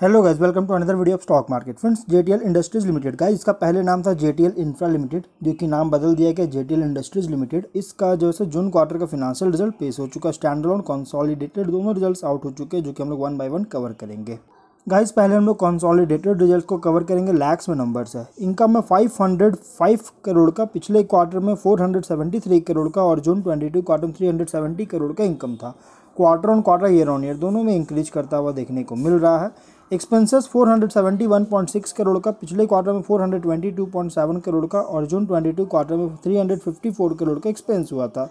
Hello guys welcome to another video of stock market friends JTL industries limited guys इसका पहले नाम था JTL infra limited जो कि नाम बदल दिया गया जेटीएल इंडस्ट्रीज़ लिमिटेड इसका जो है जून क्वार्टर का फिनेंशियल रिज़ल्ट पेश हो चुका है स्टैंड अलोन कंसोलिडेटेड दोनों रिजल्ट्स आउट हो चुके हैं, जो कि हम लोग वन बाय वन कवर करेंगे। गाइस पहले हम लोग कंसोलिडेटेड रिज़ल्ट को कवर करेंगे लैक्स में नंबर्स है। इनकम में 505 करोड़ का, पिछले क्वार्टर में 473 करोड़ का और जून 22 क्वार्टर में 370 करोड़ का इनकम था। Quarter on quarter year on year दोनों में इंक्रीज करता हुआ देखने को मिल रहा है। एक्सपेंसेस 471.6 करोड़ का, पिछले क्वार्टर में 422.7 करोड़ का और जून 22 क्वार्टर में 354 करोड़ का एक्सपेंस हुआ था।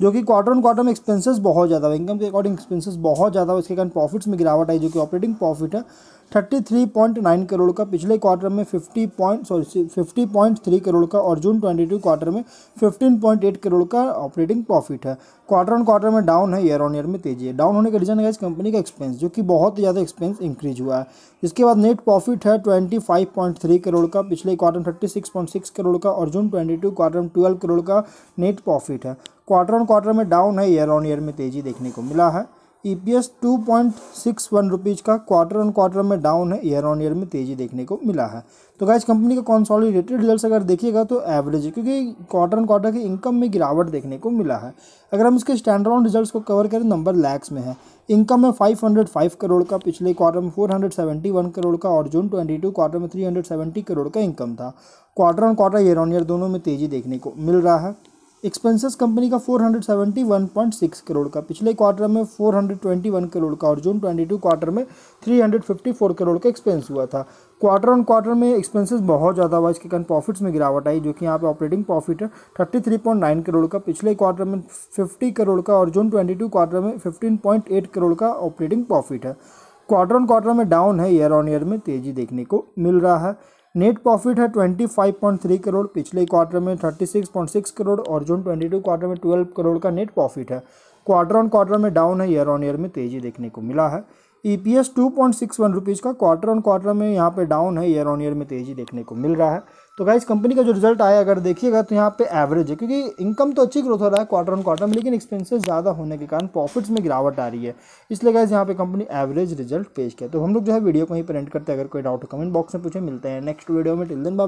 जो कि क्वार्टर ऑन क्वार्टर में एक्सपेंसेस बहुत ज़्यादा हुआ इनकम के अकॉर्डिंग एक्सपेंसेस बहुत ज़्यादा हुआ इसके कारण प्रॉफिट्स में गिरावट आई, जो कि ऑपरेटिंग प्रॉफिट है। Thirty three point nine crore का पिछले क्वार्टर में fifty point sorry fifty point three crore का और जून ट्वेंटी टू क्वार्टर में फिफ्टीन पॉइंट एट करोड़ का ऑपरेटिंग प्रॉफिट है। क्वार्टर ऑन क्वार्टर में डाउन है ईयर ऑन ईयर में तेज़ी है। डाउन होने का रीजन है इस कंपनी का एक्सपेंस जो कि बहुत ज़्यादा एक्सपेंस इंक्रीज हुआ है। इसके बाद नेट प्रॉफिट है twenty five point three crore का पिछले क्वार्टर में thirty six point six crore का और जून ट्वेंटी टू क्वार्टर में ट्वेल्व करोड़ का नेट प्रॉफिट है। क्वार्टर ऑन क्वार्टर में डाउन है ईयर ऑन ईयर में तेज़ी देखने को मिला है। E P S two point six one rupees का क्वार्टर ऑन क्वार्टर में डाउन है ईयर ऑन ईयर में तेज़ी देखने को मिला है। तो गाइज़ कंपनी का कॉन्सॉलिडेटेड रिज़ल्ट अगर देखिएगा तो एवरेज है, क्योंकि क्वार्टर ऑन क्वार्टर की इनकम में गिरावट देखने को मिला है। अगर हम इसके स्टैंडर्ड ऑन रिज़ल्ट को कवर करें नंबर लैक्स में है। इनकम में 505 करोड़ का, पिछले क्वार्टर में 471 करोड़ का और जून 22 क्वार्टर में 370 करोड़ का इनकम था। Quarter on quarter year on year दोनों में तेज़ी देखने को मिल रहा है। एक्सपेंसेस कंपनी का 471.6 करोड़ का। पिछले क्वार्टर में 421 करोड़ का और जून 22 क्वार्टर में 354 करोड़ का एक्सपेंस हुआ था। क्वार्टर ऑन क्वार्टर में एक्सपेंसेस बहुत ज़्यादा हुआ। इसके कारण प्रॉफिट्स में गिरावट आई, जो कि यहाँ पे ऑपरेटिंग प्रॉफिट है 33.9 करोड़ का। पिछले क्वार्टर में 50 करोड़ का और जून 22 क्वार्टर में 15.8 करोड़ का ऑपरेटिंग प्रॉफिट है। क्वार्टर ऑन क्वार्टर में डाउन है ईयर ऑन ईयर में तेज़ी देखने को मिल रहा है। नेट प्रॉफिट है 25.3 करोड़ पिछले क्वार्टर में 36.6 करोड़ और जून 22 क्वार्टर में 12 करोड़ का नेट प्रॉफिट है। क्वार्टर ऑन क्वार्टर में डाउन है ईयर ऑन ईयर में तेज़ी देखने को मिला है। E P S two point six one rupees का क्वार्टर ऑन क्वार्टर में यहाँ पे डाउन है ईयर ऑन ईयर में तेज़ी देखने को मिल रहा है। तो गाइज़ कंपनी का जो रिज़ल्ट आया, अगर देखिएगा तो यहाँ पे एवरेज है, क्योंकि इनकम तो अच्छी ग्रोथ हो रहा है क्वार्टर ऑन क्वार्टर में, लेकिन एक्सपेंसेस ज़्यादा होने के कारण प्रॉफिट्स में गिरावट आ रही है। इसलिए गाइज़ यहाँ पे कंपनी एवरेज रिज़ल्ट पेश किया। तो हम लोग जो है वीडियो को ही प्रिंट करते हैं। अगर कोई डाउट कमेंट बॉक्स में पूछे। मिलते हैं नेक्स्ट वीडियो में। Till then bye